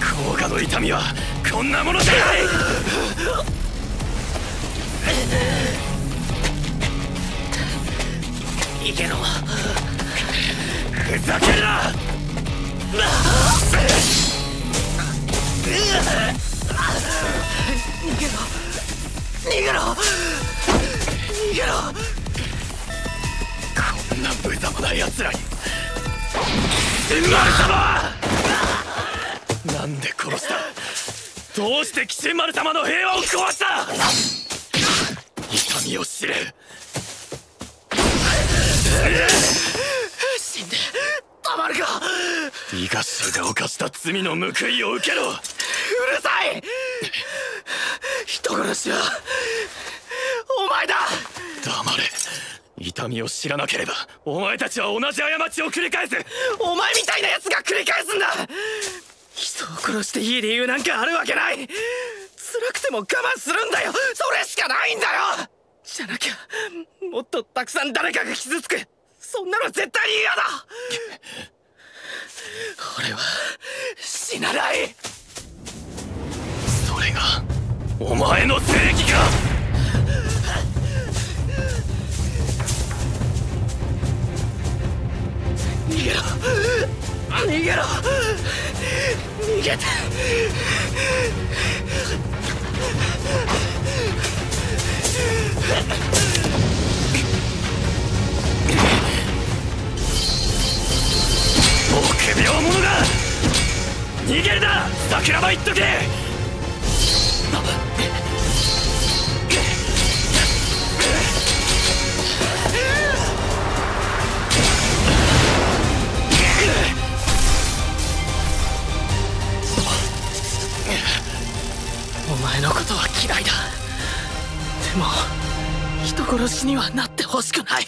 甲賀の痛みはこんなものじゃない逃げろふざけるなろ。逃げろ。こんな無様な奴らに。天丸様なんで殺した。どうして鬼神丸様の平和を壊した。痛みを知れ。死んで。たまるか。伊賀衆が犯した罪の報いを受けろ。うるさい。人殺しは。痛みを知らなければお前たちは同じ過ちを繰り返す。お前みたいな奴が繰り返すんだ。人を殺していい理由なんかあるわけない。辛くても我慢するんだよ。それしかないんだよ。じゃなきゃもっとたくさん誰かが傷つく。そんなの絶対に嫌だ。俺は死なない。それがお前の正義か。逃げろ。逃げて。臆病者が。逃げるな。桜庭言っとけ。前のことは嫌いだ。でも人殺しにはなってほしくない。